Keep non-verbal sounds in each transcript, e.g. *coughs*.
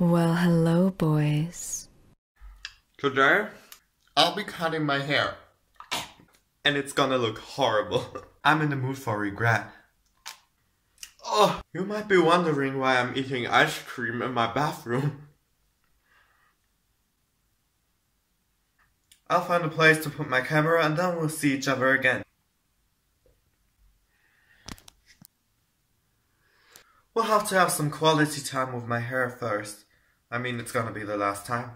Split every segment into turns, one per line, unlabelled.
Well, hello, boys.
Today, I'll be cutting my hair. And it's gonna look horrible. *laughs* I'm in the mood for regret. Oh, you might be wondering why I'm eating ice cream in my bathroom. *laughs* I'll find a place to put my camera and then we'll see each other again. We'll have to have some quality time with my hair first. I mean, it's gonna be the last time.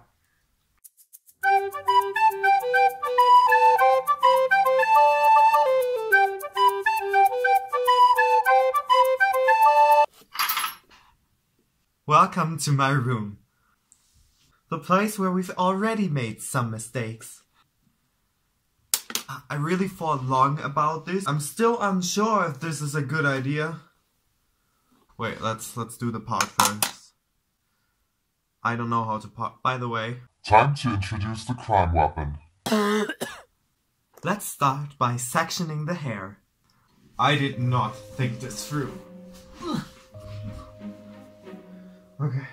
Welcome to my room. The place where we've already made some mistakes. I really thought long about this. I'm still unsure if this is a good idea. Wait, let's let's do the part first. I don't know how to part. By the way,
Time to introduce the crime weapon.
let's start by sectioning the hair. I did not think this through. Okay.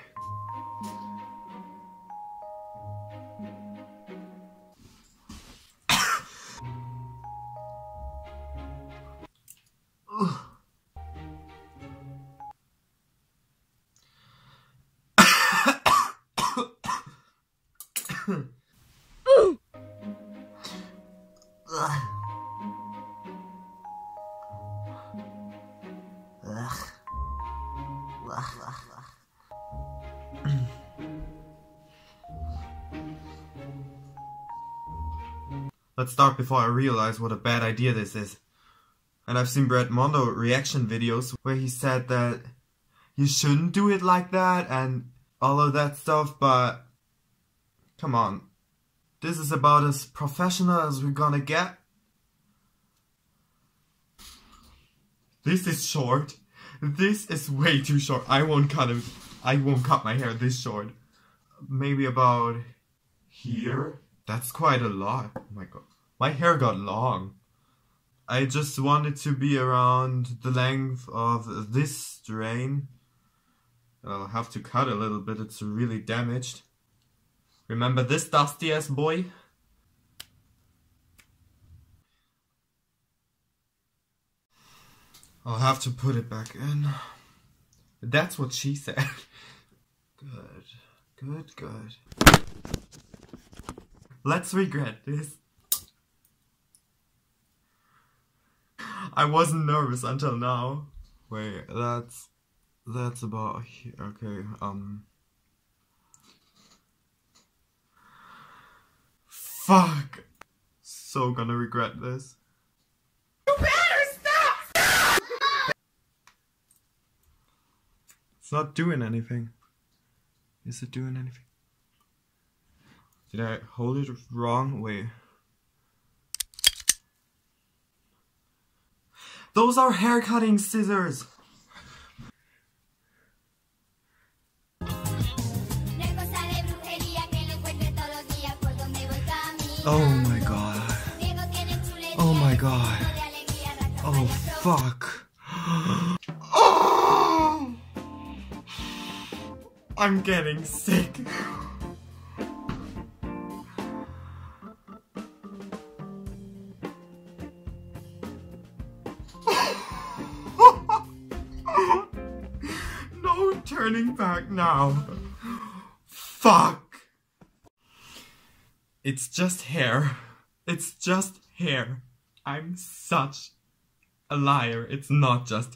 *clears throat* Let's start before I realize what a bad idea this is. And I've seen Brad Mondo reaction videos where he said that you shouldn't do it like that and all of that stuff, but come on. This is about as professional as we're gonna get. This is short. This is way too short. I won't cut it. I won't cut my hair this short. Maybe about here. That's quite a lot. Oh my god. My hair got long. I just want it to be around the length of this strain. I'll have to cut a little bit, it's really damaged. Remember this dusty ass boy? I'll have to put it back in. That's what she said. Good, good, good. Let's regret this. I wasn't nervous until now. Wait, that's that's about here. Okay, um. Fuck. So gonna regret this. It's not doing anything. Is it doing anything? Did I hold it wrong? Wait. Those are hair cutting scissors! Oh my god. Oh my god. Oh fuck. *gasps* *laughs* I'm getting sick. no turning back now. Fuck. It's just hair. It's just hair. I'm such a liar. It's not just.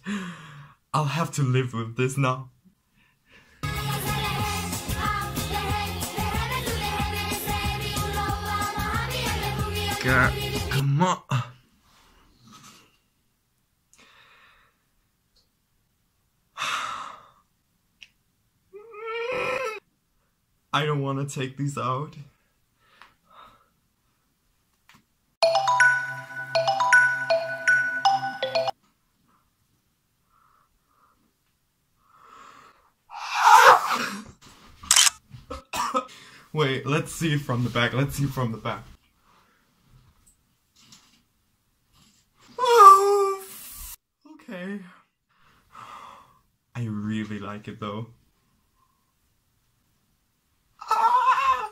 I'll have to live with this now. On. *sighs* I don't want to take these out. *coughs* Wait, let's see from the back. Let's see from the back. like it though. Ah!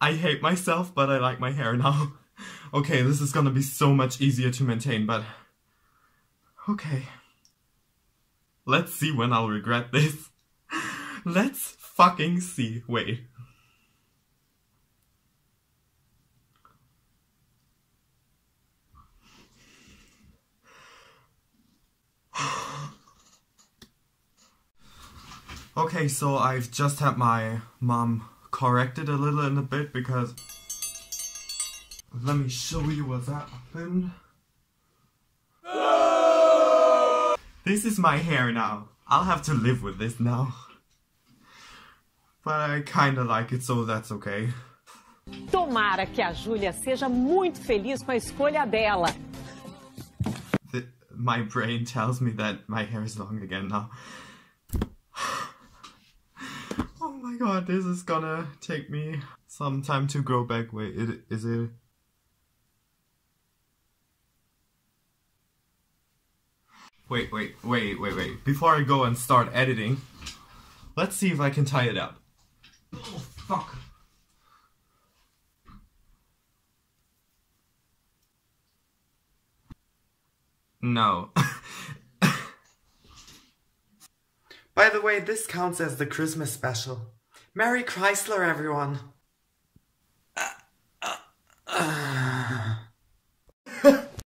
I hate myself, but I like my hair now. *laughs* okay, this is gonna be so much easier to maintain, but... Okay. Let's see when I'll regret this. *laughs* Let's fucking see. Wait. Okay, so I've just had my mom corrected a little in a bit because let me show you what's happened. This is my hair now. I'll have to live with this now. But I kinda like it, so that's okay.
Tomara que a Júlia seja muito feliz com a escolha dela.
The, my brain tells me that my hair is long again now. oh my god, this is gonna take me some time to grow back. Wait, it, is it? Wait, wait, wait, wait, wait. Before I go and start editing, let's see if I can tie it up. Oh, fuck. No. *laughs* By the way, this counts as the Christmas special. Merry Chrysler, everyone!